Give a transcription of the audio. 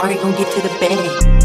party gon' get to the bag.